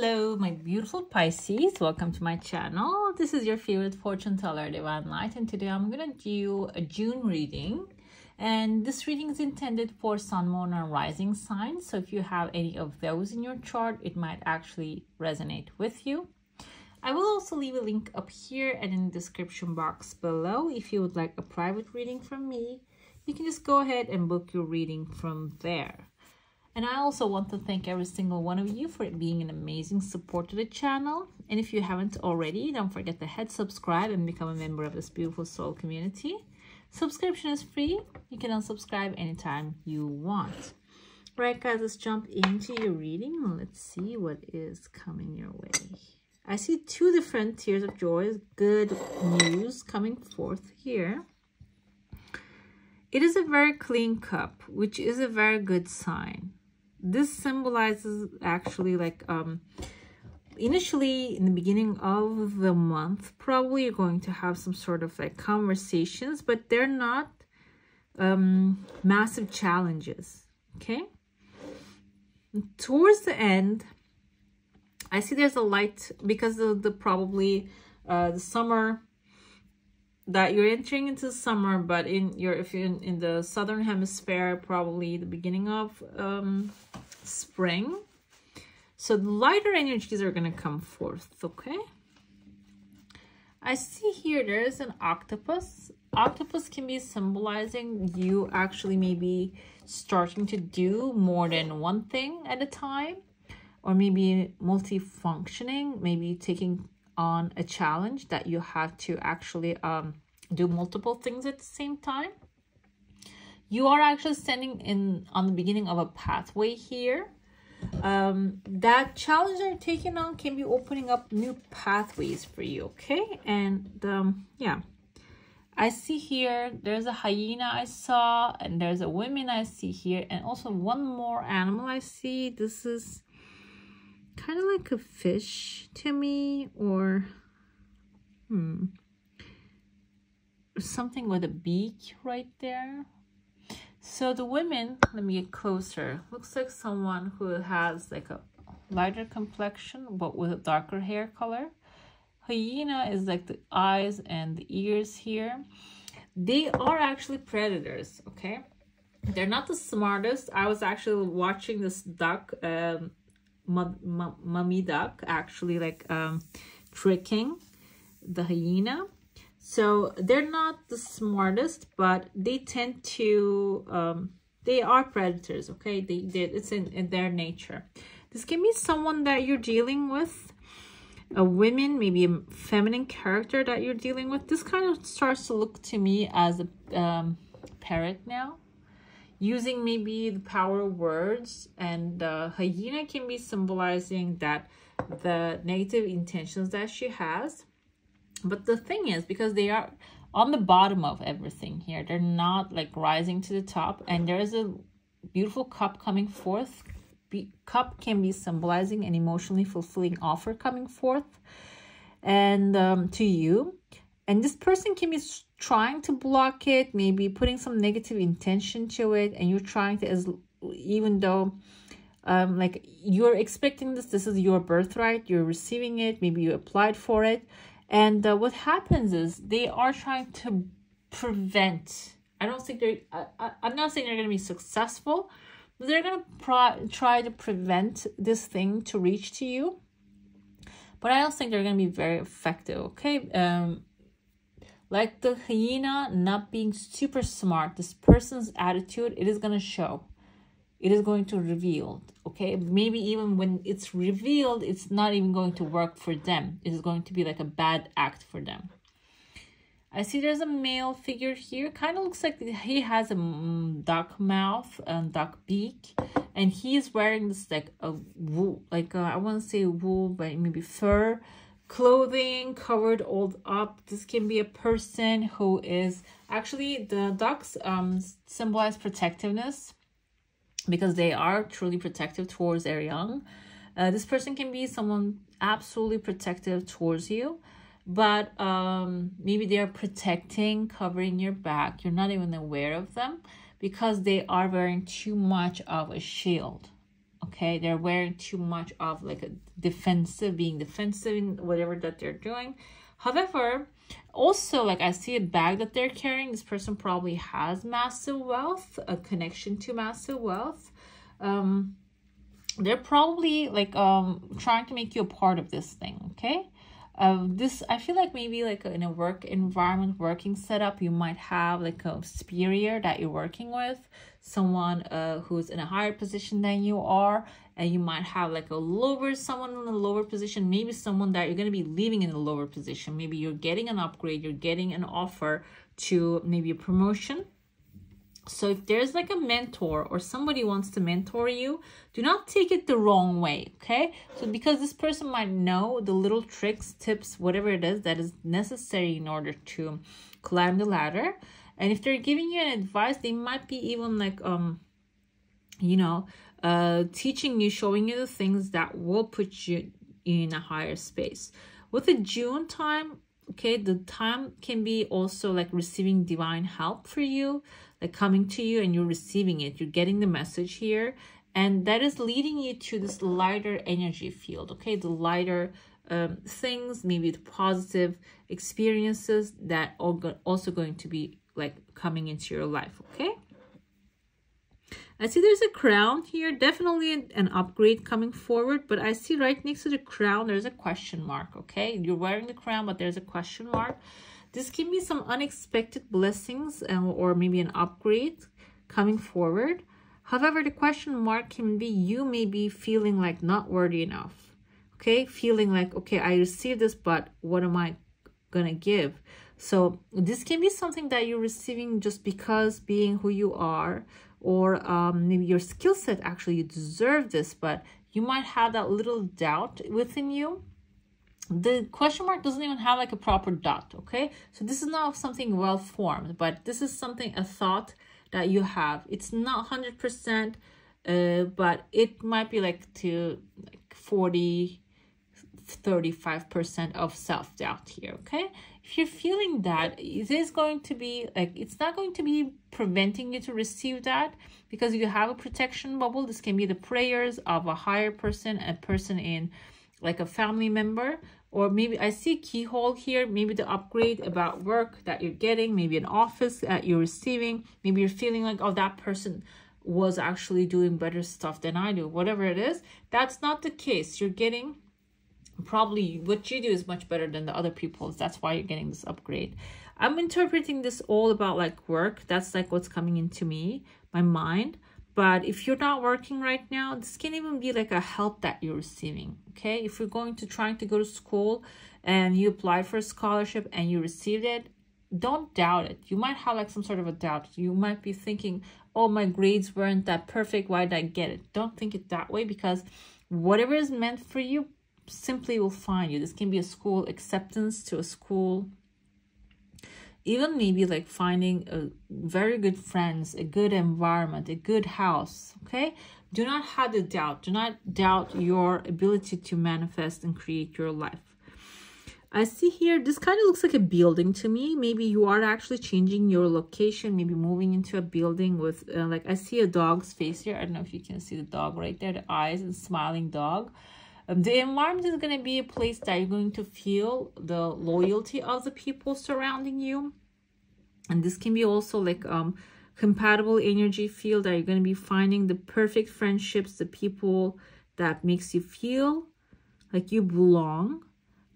Hello, my beautiful Pisces. Welcome to my channel. This is your favorite fortune teller, Divine Light, and today I'm going to do a June reading. And this reading is intended for Sun, Moon, and Rising signs. So if you have any of those in your chart, it might actually resonate with you. I will also leave a link up here and in the description box below. If you would like a private reading from me, you can just go ahead and book your reading from there. And I also want to thank every single one of you for being an amazing support to the channel. And if you haven't already, don't forget to hit subscribe and become a member of this beautiful soul community. Subscription is free. You can unsubscribe anytime you want. Right, guys, let's jump into your reading. Let's see what is coming your way. I see two different tears of joy, good news coming forth here. It is a very clean cup, which is a very good sign this symbolizes actually like um initially in the beginning of the month probably you're going to have some sort of like conversations but they're not um massive challenges okay? Towards the end i see there's a light because of the probably uh the summer that you're entering into summer but in your if you're in, in the southern hemisphere probably the beginning of um spring. So the lighter energies are going to come forth okay? I see here there's an octopus. Octopus can be symbolizing you actually maybe starting to do more than one thing at a time or maybe multifunctioning maybe taking on a challenge that you have to actually um, do multiple things at the same time. You are actually standing in on the beginning of a pathway here. Um, that challenge that you're taking on can be opening up new pathways for you, okay? And um, yeah, I see here, there's a hyena I saw, and there's a woman I see here, and also one more animal I see. This is kind of like a fish to me or hmm something with a beak right there. So the women let me get closer. Looks like someone who has like a lighter complexion but with a darker hair color. Hyena is like the eyes and the ears here. They are actually predators okay? They're not the smartest. I was actually watching this duck um mummy duck actually like um, tricking the hyena. So they're not the smartest, but they tend to, um, they are predators, okay? They, they It's in, in their nature. This can be someone that you're dealing with, a woman, maybe a feminine character that you're dealing with. This kind of starts to look to me as a um, parrot now using maybe the power words and the hyena can be symbolizing that the negative intentions that she has. But the thing is because they are on the bottom of everything here they're not like rising to the top and there's a beautiful cup coming forth be, cup can be symbolizing an emotionally fulfilling offer coming forth. And um, to you and this person can be trying to block it maybe putting some negative intention to it and you're trying to as even though um like you're expecting this this is your birthright you're receiving it maybe you applied for it. And uh, what happens is they are trying to prevent. I don't think they're I, i'm not saying they're going to be successful but they're going to try to prevent this thing to reach to you. But i don't think they're going to be very effective okay? Um like the hyena not being super smart, this person's attitude, it is going to show. It is going to reveal, okay? Maybe even when it's revealed, it's not even going to work for them. It is going to be like a bad act for them. I see there's a male figure here. Kind of looks like he has a mm, duck mouth and duck beak. And he's wearing this like a wool, like a, I want to say wool, but maybe fur clothing covered all up. This can be a person who is actually the ducks um symbolize protectiveness because they are truly protective towards their young. Uh, this person can be someone absolutely protective towards you but um maybe they're protecting covering your back. You're not even aware of them because they are wearing too much of a shield okay? They're wearing too much of like a defensive being defensive in whatever that they're doing. However also like i see a bag that they're carrying. This person probably has massive wealth a connection to massive wealth. Um they're probably like um trying to make you a part of this thing okay uh, this i feel like maybe like in a work environment working setup you might have like a superior that you're working with someone uh, who's in a higher position than you are and you might have like a lower someone in a lower position maybe someone that you're going to be leaving in a lower position. Maybe you're getting an upgrade you're getting an offer to maybe a promotion so if there's like a mentor or somebody wants to mentor you, do not take it the wrong way, okay? So because this person might know the little tricks, tips, whatever it is that is necessary in order to climb the ladder. And if they're giving you an advice, they might be even like, um, you know, uh, teaching you, showing you the things that will put you in a higher space. With the June time, okay, the time can be also like receiving divine help for you like coming to you and you're receiving it. You're getting the message here. And that is leading you to this lighter energy field okay? The lighter um, things maybe the positive experiences that are also going to be like coming into your life okay I see there's a crown here, definitely an upgrade coming forward, but I see right next to the crown, there's a question mark, okay? You're wearing the crown, but there's a question mark. This can be some unexpected blessings um, or maybe an upgrade coming forward. However, the question mark can be you may be feeling like not worthy enough. Okay, feeling like, okay, I received this, but what am I gonna give? So this can be something that you're receiving just because being who you are, or um, maybe your skill set actually you deserve this, but you might have that little doubt within you. The question mark doesn't even have like a proper dot okay? So this is not something well formed but this is something a thought that you have. It's not 100 percent uh but it might be like to like 40 35 percent of self-doubt here okay if you're feeling that it is going to be like it's not going to be preventing you to receive that because you have a protection bubble this can be the prayers of a higher person a person in like a family member or maybe I see keyhole here, maybe the upgrade about work that you're getting, maybe an office that you're receiving, maybe you're feeling like, oh, that person was actually doing better stuff than I do, whatever it is. That's not the case. You're getting probably what you do is much better than the other people's. That's why you're getting this upgrade. I'm interpreting this all about like work. That's like what's coming into me, my mind. But if you're not working right now, this can even be like a help that you're receiving, okay? If you're going to trying to go to school and you apply for a scholarship and you received it, don't doubt it. You might have like some sort of a doubt. You might be thinking, oh, my grades weren't that perfect. Why did I get it? Don't think it that way because whatever is meant for you simply will find you. This can be a school acceptance to a school even maybe like finding a very good friends a good environment a good house okay do not have the doubt do not doubt your ability to manifest and create your life I see here, this kind of looks like a building to me. Maybe you are actually changing your location, maybe moving into a building with, uh, like, I see a dog's face here. I don't know if you can see the dog right there, the eyes and smiling dog. Um, the environment is going to be a place that you're going to feel the loyalty of the people surrounding you. And this can be also like um compatible energy field that you're going to be finding the perfect friendships, the people that makes you feel like you belong.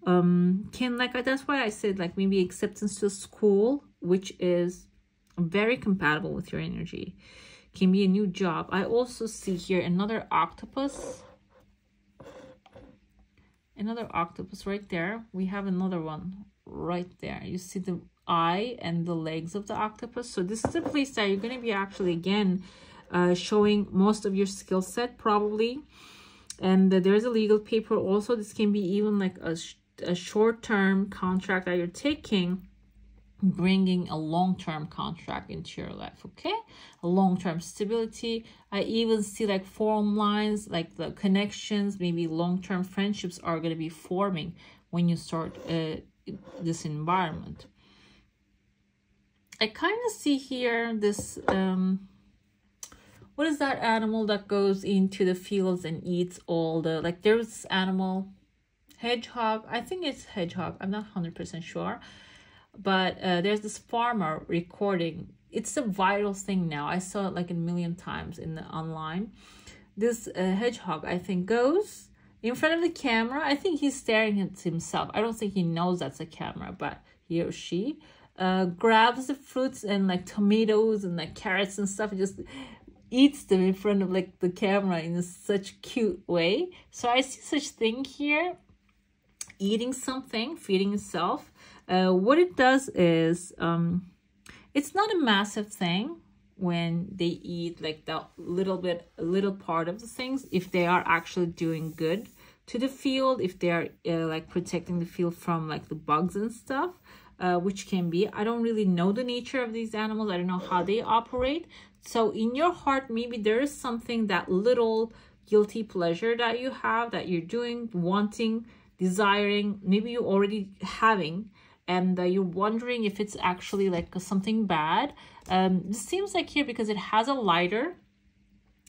Um, can like that's why I said like maybe acceptance to school, which is very compatible with your energy. Can be a new job. I also see here another octopus another octopus right there. We have another one right there. You see the eye and the legs of the octopus? So this is a place that you're going to be actually again uh, showing most of your skill set probably. And uh, there's a legal paper also. This can be even like a, sh a short-term contract that you're taking bringing a long-term contract into your life okay? A long-term stability. I even see like form lines like the connections maybe long-term friendships are going to be forming when you start uh, this environment. I kind of see here this um what is that animal that goes into the fields and eats all the like there's animal hedgehog. I think it's hedgehog. I'm not 100% sure but uh, there's this farmer recording. It's a viral thing now. I saw it like a million times in the online. This uh, hedgehog i think goes in front of the camera. I think he's staring at himself. I don't think he knows that's a camera but he or she uh, grabs the fruits and like tomatoes and like carrots and stuff and just eats them in front of like the camera in such cute way. So I see such thing here, eating something, feeding itself. Uh, what it does is, um, it's not a massive thing when they eat like the little bit, a little part of the things, if they are actually doing good to the field, if they are uh, like protecting the field from like the bugs and stuff. Uh, which can be. I don't really know the nature of these animals. I don't know how they operate. So in your heart, maybe there is something that little guilty pleasure that you have that you're doing, wanting, desiring, maybe you're already having, and uh, you're wondering if it's actually like something bad. Um, this seems like here because it has a lighter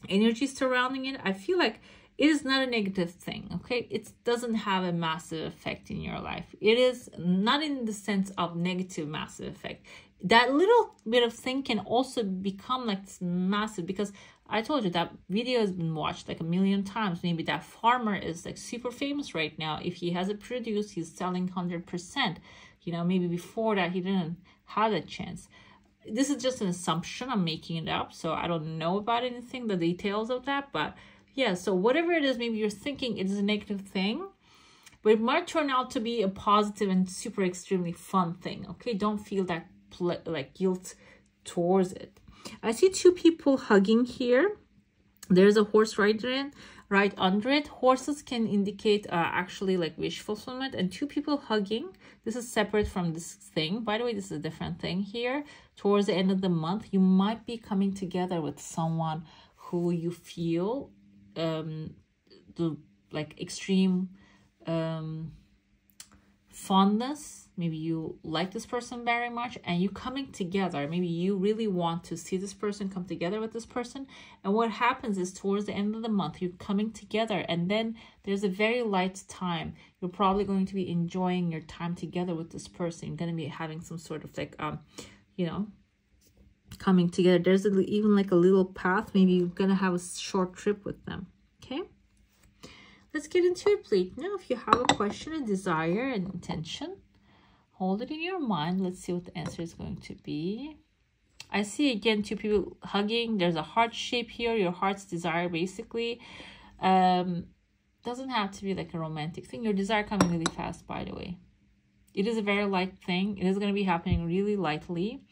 energy surrounding it. I feel like it is not a negative thing okay it doesn't have a massive effect in your life it is not in the sense of negative massive effect that little bit of thing can also become like massive because I told you that video has been watched like a million times. Maybe that farmer is like super famous right now. If he has a produce, he's selling 100%. You know, maybe before that he didn't have that chance. This is just an assumption. I'm making it up. So I don't know about anything, the details of that. But yeah, so whatever it is, maybe you're thinking it is a negative thing but it might turn out to be a positive and super extremely fun thing okay don't feel that like guilt towards it. I see two people hugging here. There's a horse right in, right under it. Horses can indicate uh, actually like wish fulfillment and two people hugging. This is separate from this thing. By the way, this is a different thing here. Towards the end of the month, you might be coming together with someone who you feel um, the like extreme um, fondness maybe you like this person very much and you coming together. Maybe you really want to see this person come together with this person. And what happens is towards the end of the month you're coming together and then there's a very light time. You're probably going to be enjoying your time together with this person. You're going to be having some sort of like um you know coming together. There's a, even like a little path. Maybe you're gonna have a short trip with them let's get into your plate now if you have a question a desire an intention hold it in your mind. Let's see what the answer is going to be. I see again two people hugging. There's a heart shape here. Your heart's desire basically um doesn't have to be like a romantic thing. Your desire coming really fast by the way. It is a very light thing. It is going to be happening really lightly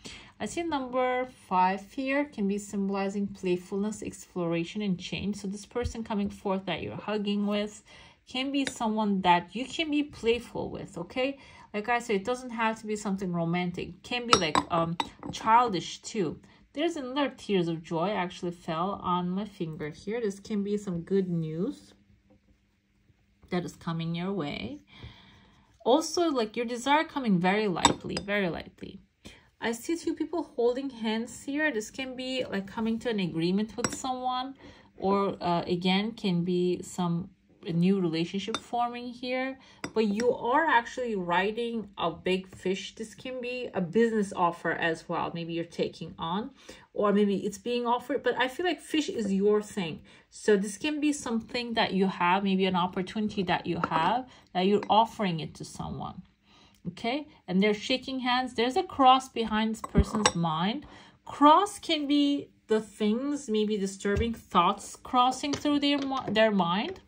i see number five here can be symbolizing playfulness exploration and change so this person coming forth that you're hugging with can be someone that you can be playful with okay like I said, it doesn't have to be something romantic. It can be like um childish too. There's another tears of joy actually fell on my finger here. This can be some good news that is coming your way. Also, like your desire coming very lightly, very lightly. I see two people holding hands here. This can be like coming to an agreement with someone or uh, again can be some new relationship forming here. But you are actually writing a big fish. This can be a business offer as well. Maybe you're taking on or maybe it's being offered. But i feel like fish is your thing. So this can be something that you have maybe an opportunity that you have that you're offering it to someone okay? And they're shaking hands. There's a cross behind this person's mind. Cross can be the things maybe disturbing thoughts crossing through their their mind.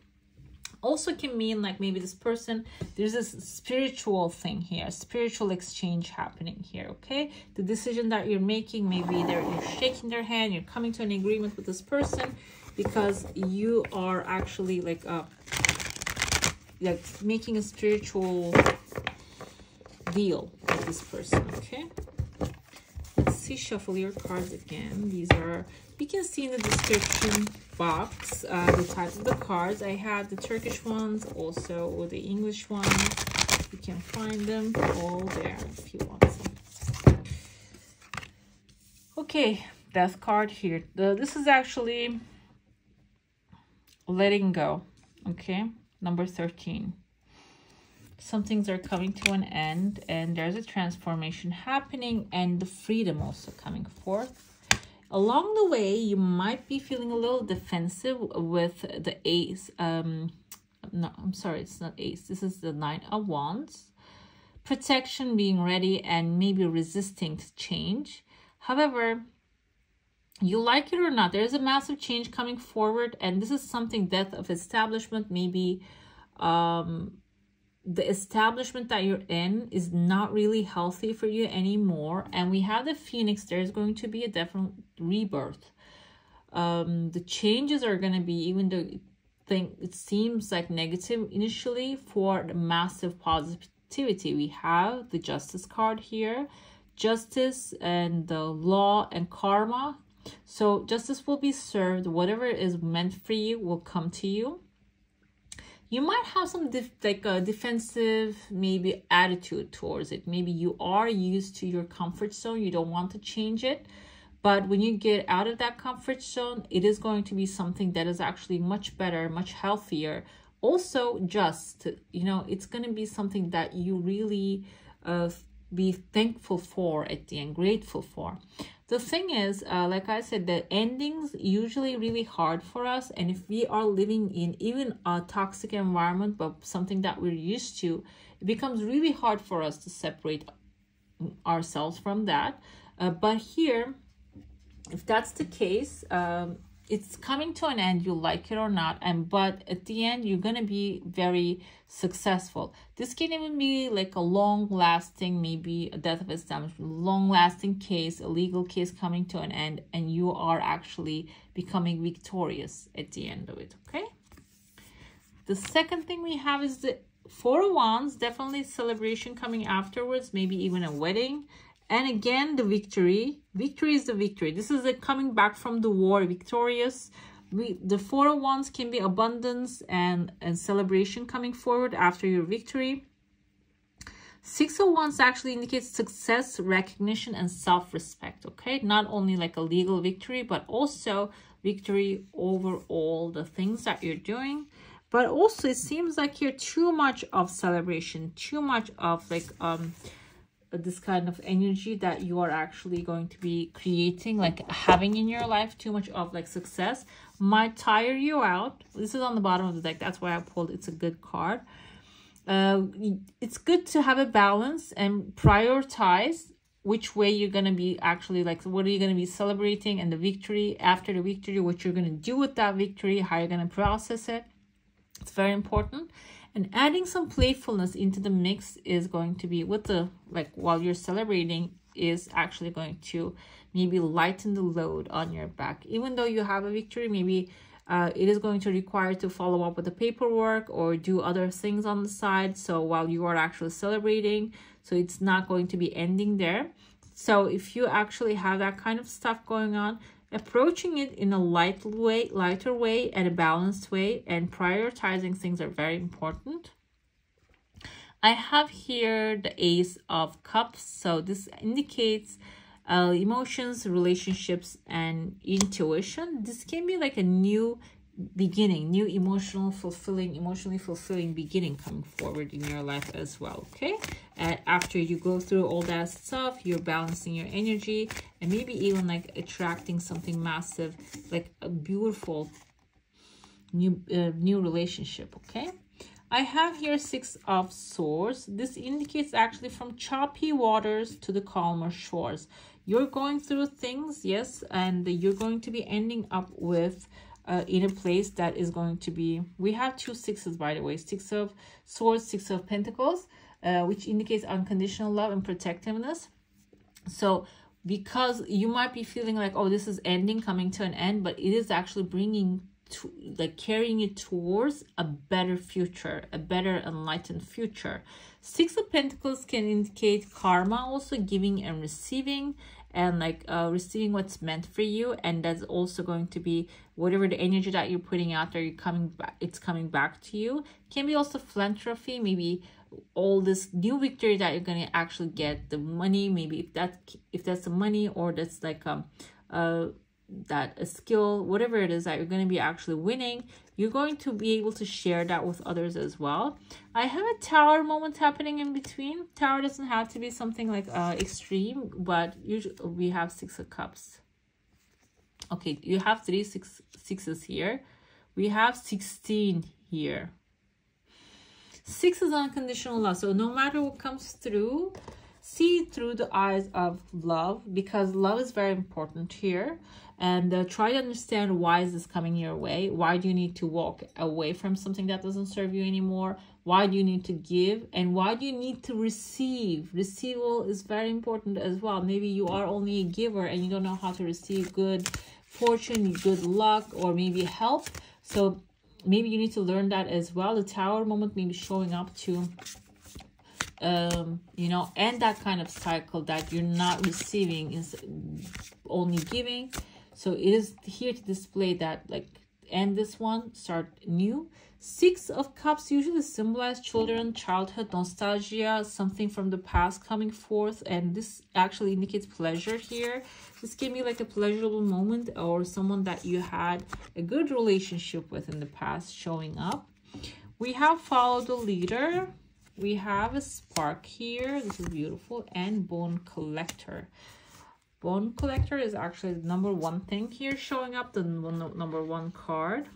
Also can mean like maybe this person there's a spiritual thing here spiritual exchange happening here okay? The decision that you're making maybe they're you're shaking their hand you're coming to an agreement with this person because you are actually like uh like making a spiritual deal with this person okay let's see shuffle your cards again these are you can see in the description box uh, the type of the cards. I have the Turkish ones, also the English ones. You can find them all there if you want them. Okay, death card here. The, this is actually letting go. Okay, number 13. Some things are coming to an end and there's a transformation happening and the freedom also coming forth. Along the way, you might be feeling a little defensive with the ace. Um, no, I'm sorry, it's not ace. This is the nine of wands. Protection, being ready, and maybe resisting to change. However, you like it or not, there's a massive change coming forward, and this is something death of establishment, maybe um, the establishment that you're in is not really healthy for you anymore. And we have the Phoenix, there's going to be a definite rebirth. Um, the changes are going to be, even though think it seems like negative initially, for the massive positivity. We have the Justice card here, justice and the law and karma. So justice will be served. Whatever is meant for you will come to you you might have some def like a defensive maybe attitude towards it. Maybe you are used to your comfort zone. You don't want to change it. But when you get out of that comfort zone it is going to be something that is actually much better much healthier. Also just you know it's going to be something that you really uh, be thankful for at the end grateful for. The thing is uh, like i said the endings usually really hard for us and if we are living in even a toxic environment but something that we're used to it becomes really hard for us to separate ourselves from that. Uh, but here if that's the case um, it's coming to an end you like it or not and but at the end you're gonna be very successful. This can even be like a long lasting maybe a death of establishment long lasting case a legal case coming to an end and you are actually becoming victorious at the end of it okay? The second thing we have is the four of wands definitely celebration coming afterwards maybe even a wedding and again, the victory. Victory is the victory. This is the coming back from the war, victorious. We, the four of wands can be abundance and, and celebration coming forward after your victory. Six of Wands actually indicates success, recognition, and self-respect, okay? Not only like a legal victory, but also victory over all the things that you're doing. But also, it seems like you're too much of celebration, too much of like um this kind of energy that you are actually going to be creating like having in your life too much of like success might tire you out. This is on the bottom of the deck. That's why i pulled it's a good card. Uh, it's good to have a balance and prioritize which way you're going to be actually like what are you going to be celebrating and the victory. After the victory what you're going to do with that victory how you're going to process it. It's very important and adding some playfulness into the mix is going to be with the, like while you're celebrating, is actually going to maybe lighten the load on your back. Even though you have a victory, maybe uh, it is going to require to follow up with the paperwork or do other things on the side. So while you are actually celebrating, so it's not going to be ending there. So if you actually have that kind of stuff going on, approaching it in a light way, lighter way and a balanced way and prioritizing things are very important. I have here the Ace of Cups. So this indicates uh, emotions, relationships, and intuition. This can be like a new beginning, new emotional fulfilling, emotionally fulfilling beginning coming forward in your life as well, okay? And after you go through all that stuff, you're balancing your energy and maybe even like attracting something massive, like a beautiful new uh, new relationship, okay? I have here six of swords. This indicates actually from choppy waters to the calmer shores. You're going through things, yes, and you're going to be ending up with uh, in a place that is going to be we have two sixes by the way six of swords six of pentacles uh, which indicates unconditional love and protectiveness. So because you might be feeling like oh this is ending coming to an end but it is actually bringing to like carrying it towards a better future a better enlightened future. Six of pentacles can indicate karma also giving and receiving and like uh, receiving what's meant for you and that's also going to be whatever the energy that you're putting out there you're coming back it's coming back to you. Can be also philanthropy maybe all this new victory that you're going to actually get the money maybe if that if that's the money or that's like um uh, that a skill, whatever it is that you're going to be actually winning, you're going to be able to share that with others as well. I have a tower moment happening in between. Tower doesn't have to be something like uh, extreme, but usually we have six of cups. Okay, you have three six sixes here. We have 16 here. Six is unconditional love. So no matter what comes through, see through the eyes of love because love is very important here and uh, try to understand why is this coming your way? Why do you need to walk away from something that doesn't serve you anymore? Why do you need to give? And why do you need to receive? Receival is very important as well. Maybe you are only a giver and you don't know how to receive good fortune good luck or maybe help. So maybe you need to learn that as well. The tower moment maybe showing up to um you know end that kind of cycle that you're not receiving is only giving so it is here to display that like end this one start new. Six of cups usually symbolize children childhood nostalgia something from the past coming forth and this actually indicates pleasure here. This can be like a pleasurable moment or someone that you had a good relationship with in the past showing up. We have follow the leader. We have a spark here. This is beautiful. And bone collector bone collector is actually the number one thing here showing up the number one card.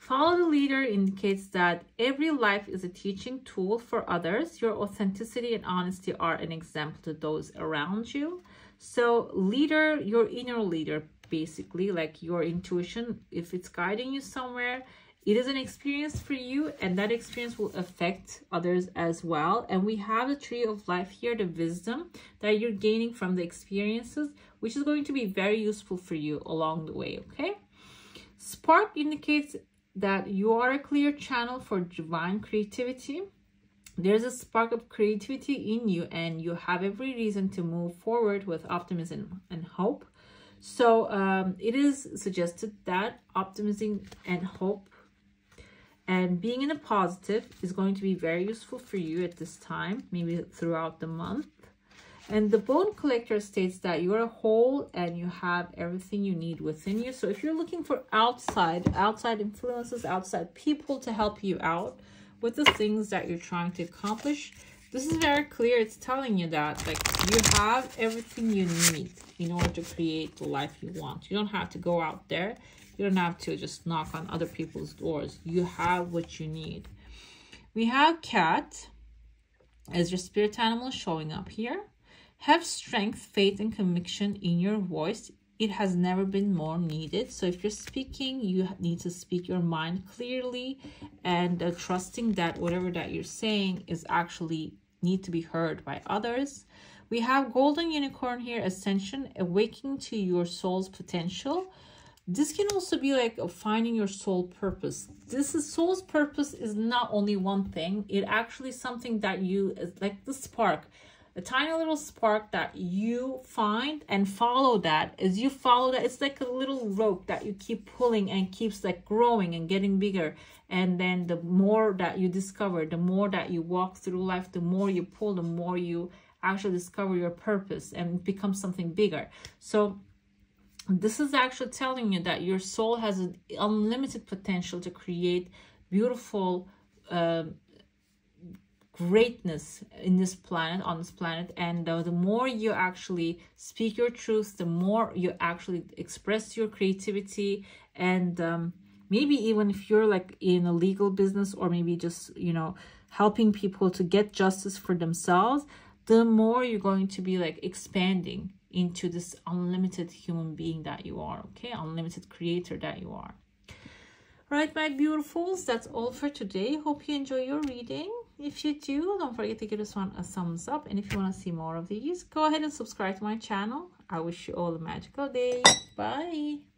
Follow the leader indicates that every life is a teaching tool for others. Your authenticity and honesty are an example to those around you. So leader your inner leader basically like your intuition if it's guiding you somewhere it is an experience for you and that experience will affect others as well. And we have the tree of life here, the wisdom that you're gaining from the experiences, which is going to be very useful for you along the way, okay? Spark indicates that you are a clear channel for divine creativity. There's a spark of creativity in you and you have every reason to move forward with optimism and hope. So um, it is suggested that optimism and hope and being in a positive is going to be very useful for you at this time, maybe throughout the month. And the bone collector states that you're a whole and you have everything you need within you. So if you're looking for outside, outside influences, outside people to help you out with the things that you're trying to accomplish, this is very clear. It's telling you that like you have everything you need in order to create the life you want. You don't have to go out there you don't have to just knock on other people's doors. You have what you need. We have cat as your spirit animal showing up here. Have strength, faith, and conviction in your voice. It has never been more needed. So if you're speaking, you need to speak your mind clearly and uh, trusting that whatever that you're saying is actually need to be heard by others. We have golden unicorn here, ascension, awakening to your soul's potential this can also be like finding your soul purpose. This is soul's purpose is not only one thing it actually something that you like the spark. A tiny little spark that you find and follow that. As you follow that it's like a little rope that you keep pulling and keeps like growing and getting bigger. And then the more that you discover the more that you walk through life the more you pull the more you actually discover your purpose and become something bigger. So this is actually telling you that your soul has an unlimited potential to create beautiful uh, greatness in this planet on this planet. And uh, the more you actually speak your truth the more you actually express your creativity. And um, maybe even if you're like in a legal business or maybe just you know helping people to get justice for themselves the more you're going to be like expanding into this unlimited human being that you are, okay? Unlimited creator that you are. Right, my beautifuls, that's all for today. Hope you enjoy your reading. If you do, don't forget to give this one a thumbs up. And if you want to see more of these, go ahead and subscribe to my channel. I wish you all a magical day. Bye.